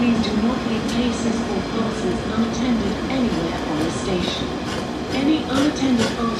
Please do not leave cases or parcels unattended anywhere on the station. Any unattended articles